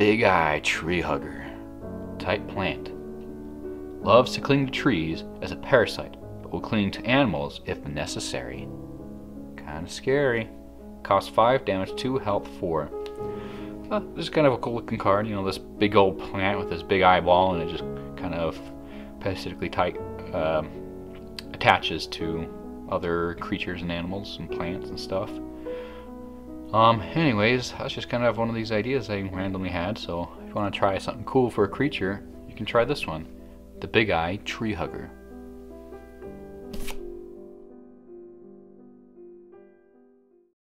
Big Eye Tree Hugger. Type plant. Loves to cling to trees as a parasite, but will cling to animals if necessary. Kinda scary. Costs 5 damage, 2 health, 4. Uh, this is kind of a cool looking card, you know, this big old plant with this big eyeball and it just kind of parasitically tight um, attaches to other creatures and animals and plants and stuff. Um, anyways, that's just kind of one of these ideas I randomly had, so if you want to try something cool for a creature, you can try this one. The Big Eye Tree Hugger.